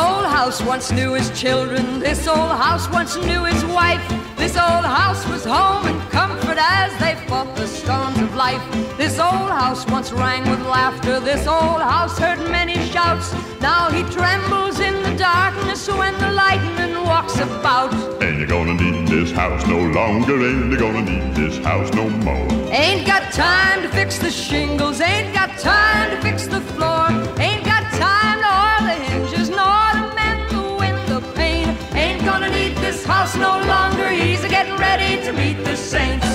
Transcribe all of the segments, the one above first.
house once knew his children. This old house once knew his wife. This old house was home and comfort as they fought the storms of life. This old house once rang with laughter. This old house heard many shouts. Now he trembles in the darkness when the lightning walks about. Ain't you gonna need this house no longer? Ain't you gonna need this house no more? Ain't got time to fix the shingles. This no longer. He's a getting ready to meet the saints.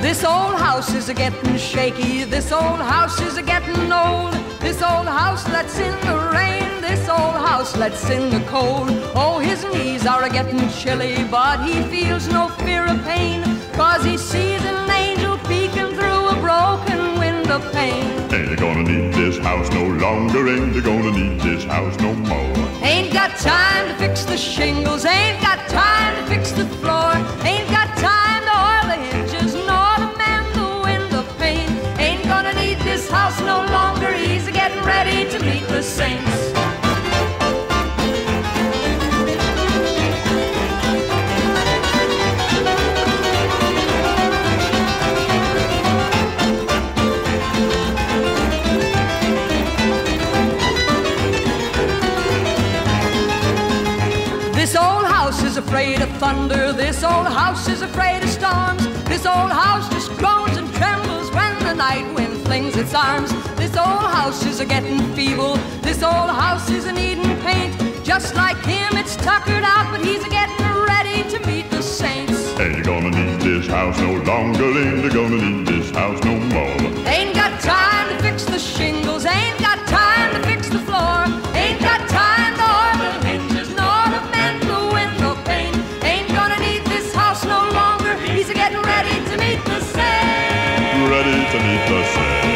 This old house is a getting shaky. This old house is a getting old. This old house lets in the rain. This old house lets in the cold. Oh, his knees are a getting chilly, but he feels no fear of pain. Cause he sees an angel peeking through a broken window pane. Ain't gonna need this house no longer? Ain't gonna house no more? Ain't got time to fix the shingles, ain't got time to fix the floor, This old house is afraid of thunder. This old house is afraid of storms. This old house just groans and trembles when the night wind flings its arms. This old house is a getting feeble. This old house is a needing paint. Just like him, it's tuckered out, but he's a getting ready to meet the saints. Ain't gonna need this house no longer? Ain't gonna need this house no more? No longer.